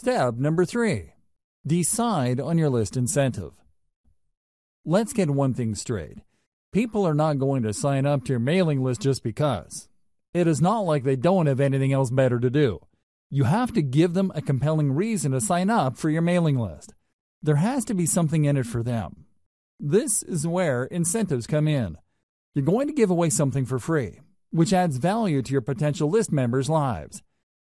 Step number three decide on your list incentive. Let's get one thing straight people are not going to sign up to your mailing list just because. It is not like they don't have anything else better to do. You have to give them a compelling reason to sign up for your mailing list. There has to be something in it for them. This is where incentives come in. You're going to give away something for free, which adds value to your potential list members' lives.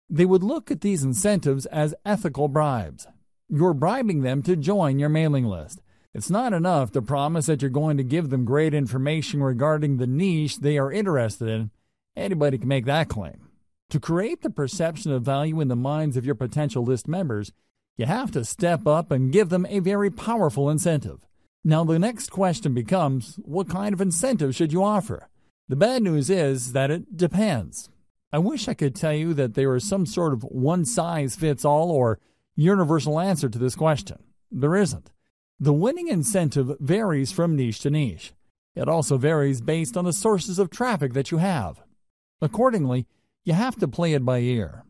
They would look at these incentives as ethical bribes. You're bribing them to join your mailing list. It's not enough to promise that you're going to give them great information regarding the niche they are interested in. Anybody can make that claim. To create the perception of value in the minds of your potential list members, you have to step up and give them a very powerful incentive. Now, the next question becomes what kind of incentive should you offer? The bad news is that it depends. I wish I could tell you that there is some sort of one size fits all or universal answer to this question. There isn't. The winning incentive varies from niche to niche. It also varies based on the sources of traffic that you have. Accordingly, you have to play it by ear.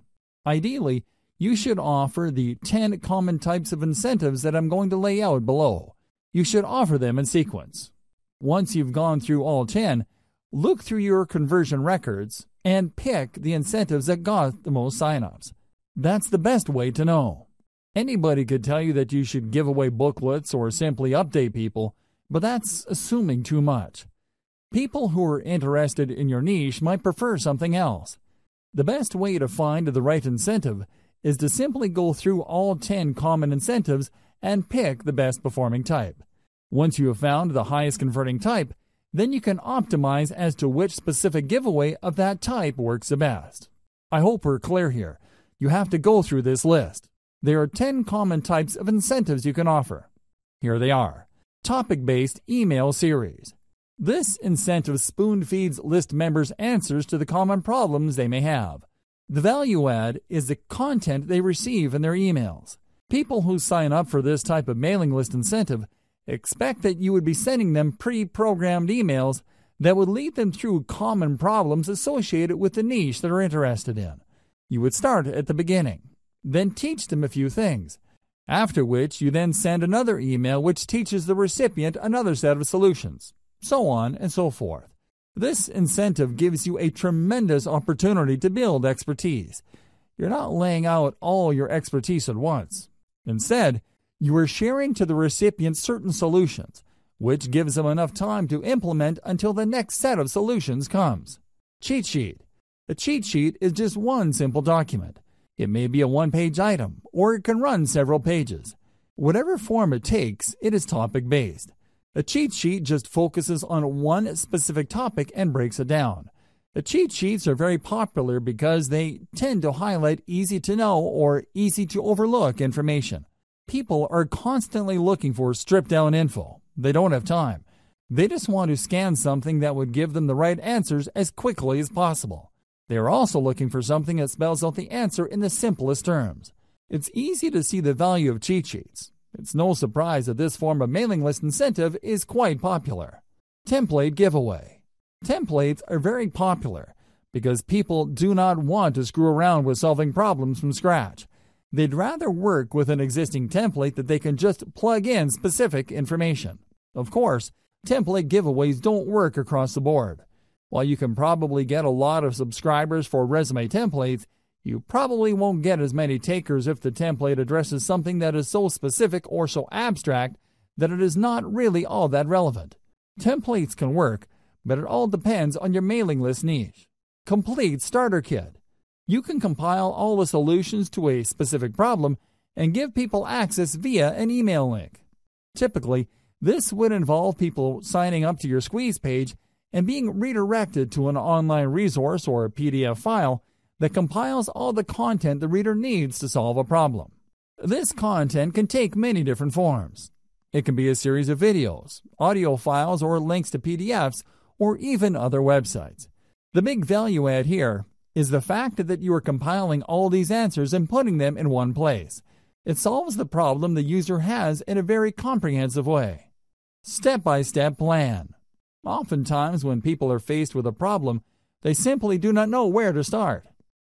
Ideally, you should offer the 10 common types of incentives that I'm going to lay out below. You should offer them in sequence. Once you've gone through all 10, look through your conversion records and pick the incentives that got the most signups. That's the best way to know. Anybody could tell you that you should give away booklets or simply update people, but that's assuming too much. People who are interested in your niche might prefer something else. The best way to find the right incentive is to simply go through all 10 common incentives and pick the best performing type. Once you have found the highest converting type, then you can optimize as to which specific giveaway of that type works the best. I hope we're clear here. You have to go through this list. There are 10 common types of incentives you can offer. Here they are Topic based email series. This incentive spoon feeds list members answers to the common problems they may have. The value add is the content they receive in their emails. People who sign up for this type of mailing list incentive expect that you would be sending them pre programmed emails that would lead them through common problems associated with the niche they're interested in. You would start at the beginning then teach them a few things. After which, you then send another email which teaches the recipient another set of solutions, so on and so forth. This incentive gives you a tremendous opportunity to build expertise. You're not laying out all your expertise at once. Instead, you are sharing to the recipient certain solutions, which gives them enough time to implement until the next set of solutions comes. Cheat sheet. A cheat sheet is just one simple document. It may be a one page item, or it can run several pages. Whatever form it takes, it is topic based. A cheat sheet just focuses on one specific topic and breaks it down. The cheat sheets are very popular because they tend to highlight easy to know or easy to overlook information. People are constantly looking for stripped down info. They don't have time. They just want to scan something that would give them the right answers as quickly as possible. They are also looking for something that spells out the answer in the simplest terms. It's easy to see the value of cheat sheets. It's no surprise that this form of mailing list incentive is quite popular. Template giveaway. Templates are very popular because people do not want to screw around with solving problems from scratch. They'd rather work with an existing template that they can just plug in specific information. Of course, template giveaways don't work across the board. While you can probably get a lot of subscribers for resume templates, you probably won't get as many takers if the template addresses something that is so specific or so abstract that it is not really all that relevant. Templates can work, but it all depends on your mailing list niche. Complete Starter Kit. You can compile all the solutions to a specific problem and give people access via an email link. Typically, this would involve people signing up to your squeeze page and being redirected to an online resource or a PDF file that compiles all the content the reader needs to solve a problem. This content can take many different forms. It can be a series of videos, audio files, or links to PDFs, or even other websites. The big value add here is the fact that you are compiling all these answers and putting them in one place. It solves the problem the user has in a very comprehensive way. Step by step plan. Oftentimes, when people are faced with a problem, they simply do not know where to start.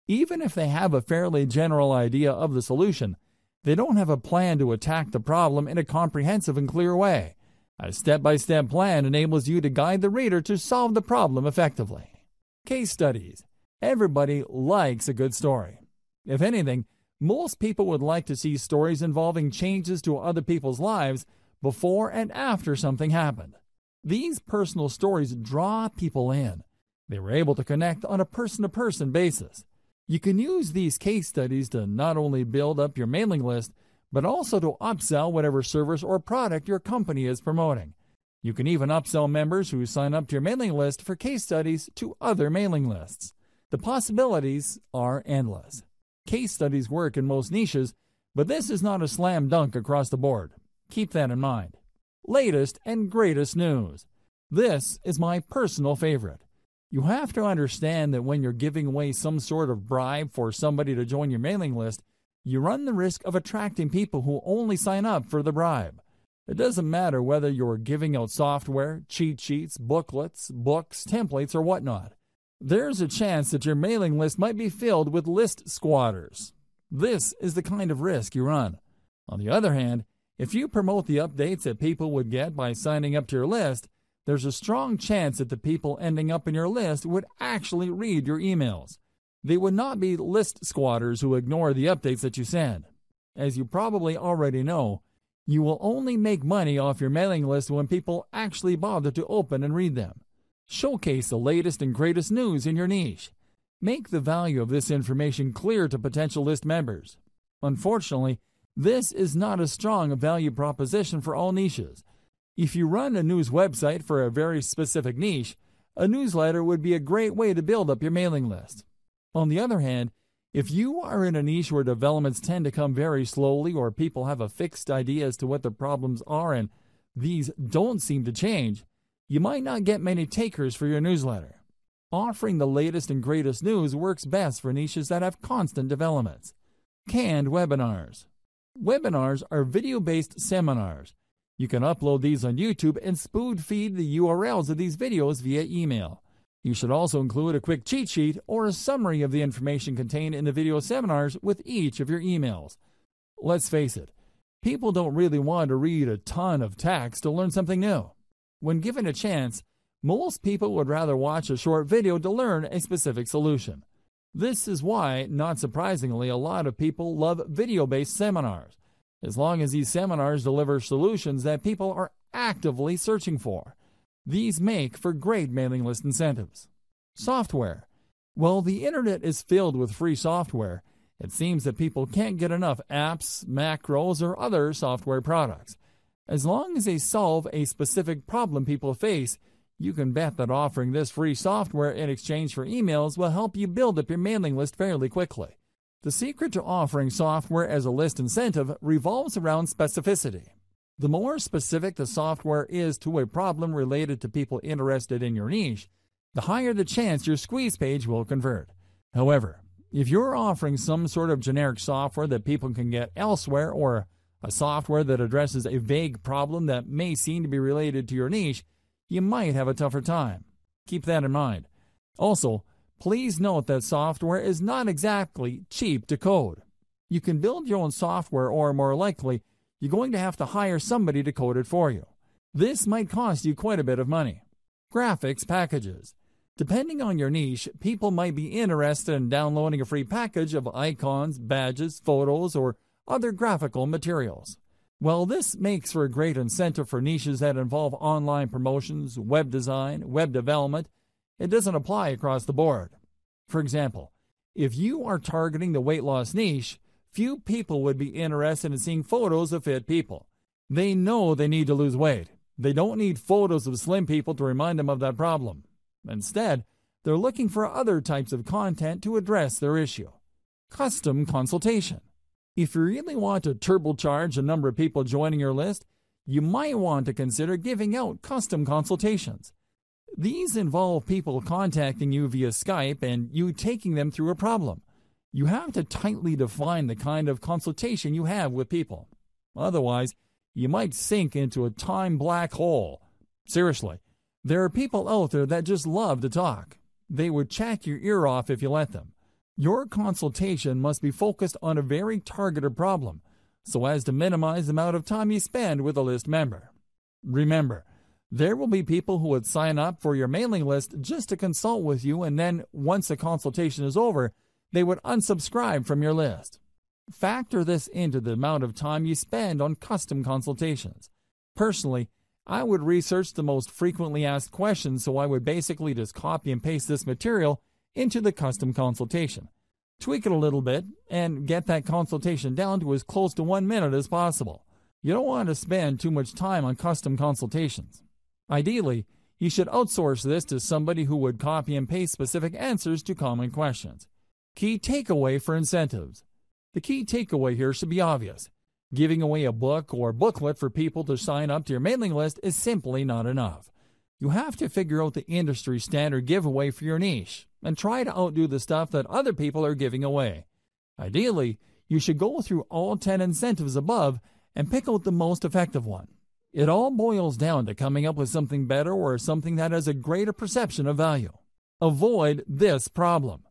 Even if they have a fairly general idea of the solution, They don't have a plan to attack the problem in a comprehensive and clear way. A step by step plan enables you to guide the reader to solve the problem effectively. Case studies. Everybody likes a good story. If anything, most people would like to see stories involving changes to other people's lives before and after something happened. These personal stories draw people in. They were able to connect on a person to person basis. You can use these case studies to not only build up your mailing list, but also to upsell whatever service or product your company is promoting. You can even upsell members who sign up to your mailing list for case studies to other mailing lists. The possibilities are endless. Case studies work in most niches, but this is not a slam dunk across the board. Keep that in mind. Latest and greatest news. This is my personal favorite. You have to understand that when you're giving away some sort of bribe for somebody to join your mailing list, you run the risk of attracting people who only sign up for the bribe. It doesn't matter whether you're giving out software, cheat sheets, booklets, books, templates, or whatnot. There's a chance that your mailing list might be filled with list squatters. This is the kind of risk you run. On the other hand, if you promote the updates that people would get by signing up to your list, there's a strong chance that the people ending up in your list would actually read your emails. They would not be list squatters who ignore the updates that you send. As you probably already know, you will only make money off your mailing list when people actually bother to open and read them. Showcase the latest and greatest news in your niche. Make the value of this information clear to potential list members. Unfortunately, this is not a strong value proposition for all niches. If you run a news website for a very specific niche, a newsletter would be a great way to build up your mailing list. On the other hand, if you are in a niche where developments tend to come very slowly or people have a fixed idea as to what the problems are and these don't seem to change, you might not get many takers for your newsletter. Offering the latest and greatest news works best for niches that have constant developments. Canned webinars. Webinars are video based seminars. You can upload these on YouTube and spoon feed the URLs of these videos via email. You should also include a quick cheat sheet or a summary of the information contained in the video seminars with each of your emails. Let's face it, people don't really want to read a ton of text to learn something new. When given a chance, most people would rather watch a short video to learn a specific solution. This is why, not surprisingly, a lot of people love video based seminars, as long as these seminars deliver solutions that people are actively searching for. These make for great mailing list incentives. Software. While the internet is filled with free software, it seems that people can't get enough apps, macros, or other software products. As long as they solve a specific problem people face, you can bet that offering this free software in exchange for emails will help you build up your mailing list fairly quickly. The secret to offering software as a list incentive revolves around specificity. The more specific the software is to a problem related to people interested in your niche, the higher the chance your squeeze page will convert. However, if you're offering some sort of generic software that people can get elsewhere or a software that addresses a vague problem that may seem to be related to your niche, you might have a tougher time. Keep that in mind. Also, please note that software is not exactly cheap to code. You can build your own software, or more likely, you're going to have to hire somebody to code it for you. This might cost you quite a bit of money. Graphics packages. Depending on your niche, people might be interested in downloading a free package of icons, badges, photos, or other graphical materials. Well, this makes for a great incentive for niches that involve online promotions, web design, web development. It doesn't apply across the board. For example, if you are targeting the weight loss niche, few people would be interested in seeing photos of fit people. They know they need to lose weight. They don't need photos of slim people to remind them of that problem. Instead, they're looking for other types of content to address their issue. Custom consultation. If you really want to turbocharge the number of people joining your list, you might want to consider giving out custom consultations. These involve people contacting you via Skype and you taking them through a problem. You have to tightly define the kind of consultation you have with people. Otherwise, you might sink into a time black hole. Seriously, there are people out there that just love to talk. They would chat your ear off if you let them. Your consultation must be focused on a very targeted problem. so as to minimize the amount of time you spend with a list member. Remember, there will be people who would sign up for your mailing list just to consult with you, and then once the consultation is over, they would unsubscribe from your list. Factor this into the amount of time you spend on custom consultations. Personally, I would research the most frequently asked questions, so I would basically just copy and paste this material into the custom consultation. Tweak it a little bit and get that consultation down to as close to one minute as possible. You don't want to spend too much time on custom consultations. Ideally, you should outsource this to somebody who would copy and paste specific answers to common questions. Key takeaway for incentives. The key takeaway here should be obvious. Giving away a book or booklet for people to sign up to your mailing list is simply not enough. You have to figure out the industry standard giveaway for your niche and try to outdo the stuff that other people are giving away. Ideally, you should go through all 10 incentives above and pick out the most effective one. It all boils down to coming up with something better or something that has a greater perception of value. Avoid this problem.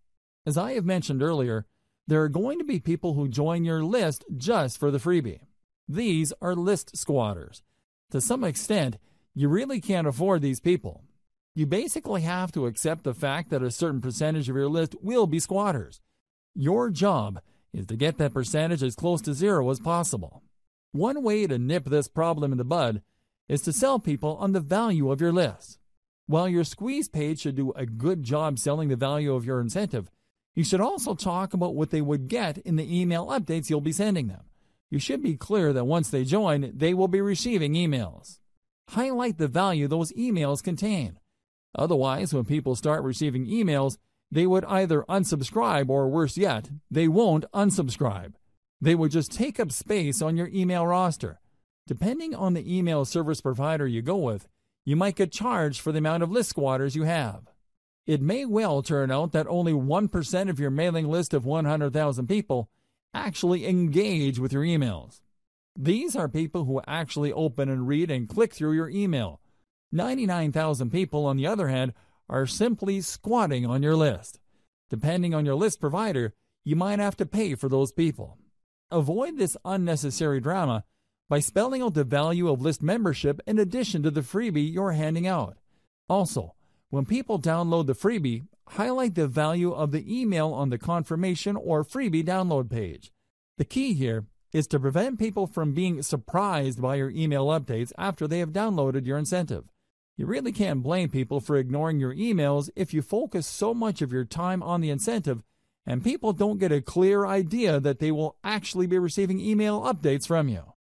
As I have mentioned earlier, there are going to be people who join your list just for the freebie. These are list squatters. To some extent, you really can't afford these people. You basically have to accept the fact that a certain percentage of your list will be squatters. Your job is to get that percentage as close to zero as possible. One way to nip this problem in the bud is to sell people on the value of your list. While your squeeze page should do a good job selling the value of your incentive, you should also talk about what they would get in the email updates you'll be sending them. You should be clear that once they join, they will be receiving emails. Highlight the value those emails contain. Otherwise, when people start receiving emails, they would either unsubscribe or worse yet, they won't unsubscribe. They would just take up space on your email roster. Depending on the email service provider you go with, you might get charged for the amount of list squatters you have it may well turn out that only 1% of your mailing list of 100,000 people actually engage with your emails. These are people who actually open and read and click through your email. 99,000 people, on the other hand, are simply squatting on your list. Depending on your list provider, you might have to pay for those people. Avoid this unnecessary drama by spelling out the value of list membership in addition to the freebie you're handing out. Also, when people download the freebie, highlight the value of the email on the confirmation or freebie download page. The key here is to prevent people from being surprised by your email updates after they have downloaded your incentive. You really can't blame people for ignoring your emails if you focus so much of your time on the incentive and people don't get a clear idea that they will actually be receiving email updates from you.